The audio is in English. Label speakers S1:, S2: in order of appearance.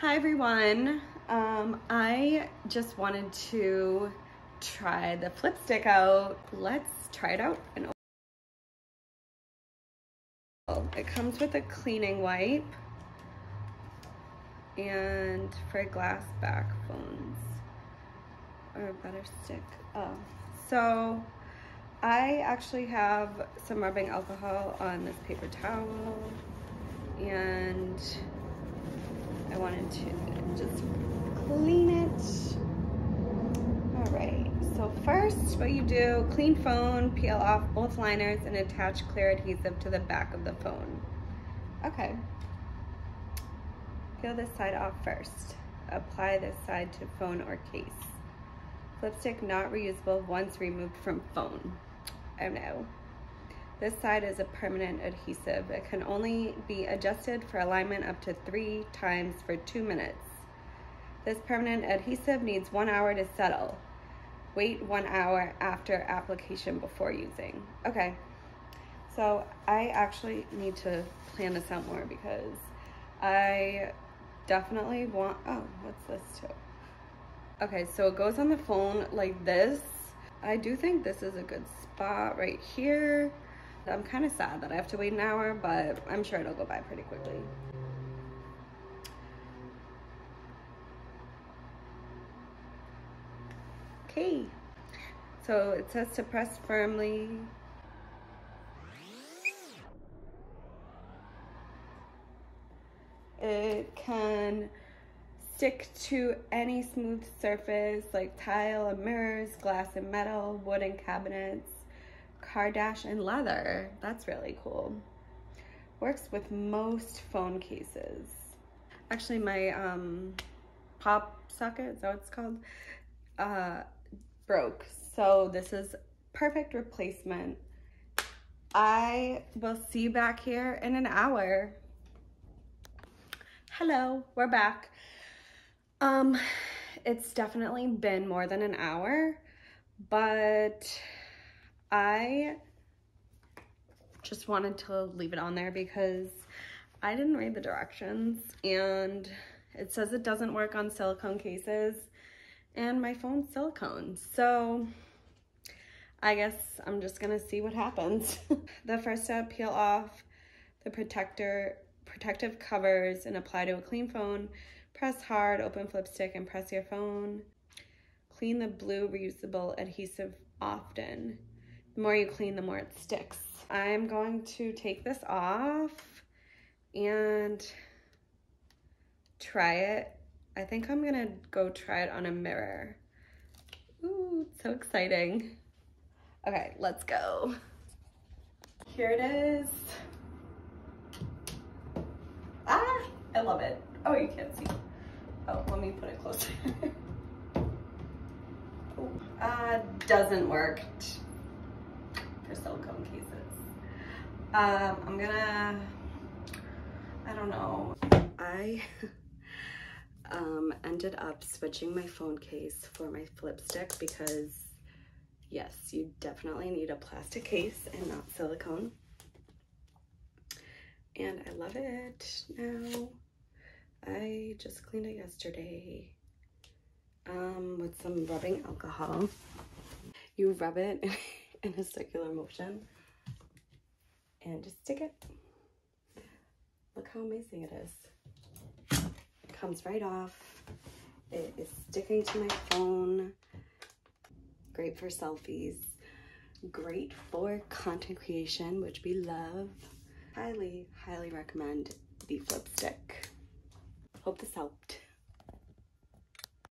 S1: Hi everyone. Um, I just wanted to try the Flipstik out. Let's try it out. And it comes with a cleaning wipe and for glass back phones or a better stick. Oh, so I actually have some rubbing alcohol on this paper towel and I wanted to just clean it. All right, so first what you do, clean phone, peel off both liners and attach clear adhesive to the back of the phone. Okay. Peel this side off first. Apply this side to phone or case. Flipstik not reusable once removed from phone. Oh no. This side is a permanent adhesive. It can only be adjusted for alignment up to three times for two minutes. This permanent adhesive needs one hour to settle. Wait one hour after application before using. Okay, so I actually need to plan this out more because I definitely want, oh, what's this too? Okay, so it goes on the phone like this. I do think this is a good spot right here. I'm kind of sad that I have to wait an hour, but I'm sure it'll go by pretty quickly. Okay, so it says to press firmly. It can stick to any smooth surface like tile and mirrors, glass and metal, wooden cabinets, car dash and leather. That's really cool. Works with most phone cases. Actually, my um, PopSocket, is that what it's called? Uh, broke. So this is perfect replacement. I will see you back here in an hour. Hello, we're back. Um, it's definitely been more than an hour, but I just wanted to leave it on there because I didn't read the directions and it says it doesn't work on silicone cases and my phone's silicone. So I guess I'm just gonna see what happens. the first step, peel off the protector, protective covers and apply to a clean phone. Press hard, open Flipstik and press your phone. Clean the blue reusable adhesive often. The more you clean, the more it sticks. I'm going to take this off and try it I think I'm gonna go try it on a mirror. Ooh, so exciting. Okay, let's go. Here it is. Ah, I love it. Oh, you can't see. Oh, let me put it closer. oh, uh, doesn't work silicone cases. Um, I'm gonna, I don't know. I um, ended up switching my phone case for my Flipstik because yes, you definitely need a plastic case and not silicone. And I love it now. I just cleaned it yesterday um, with some rubbing alcohol. You rub it in a circular motion and just stick it. Look how amazing it is comes right off. It is sticking to my phone. Great for selfies. Great for content creation, which we love. Highly, highly recommend the Flipstik. Hope this helped.